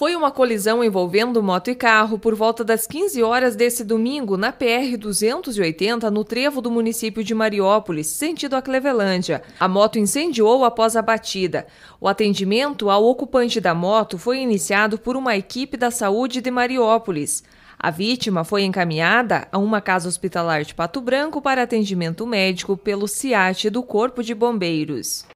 Foi uma colisão envolvendo moto e carro por volta das 15 horas desse domingo na PR 280, no trevo do município de Mariópolis, sentido a Clevelândia. A moto incendiou após a batida. O atendimento ao ocupante da moto foi iniciado por uma equipe da saúde de Mariópolis. A vítima foi encaminhada a uma casa hospitalar de Pato Branco para atendimento médico pelo CIAT do Corpo de Bombeiros.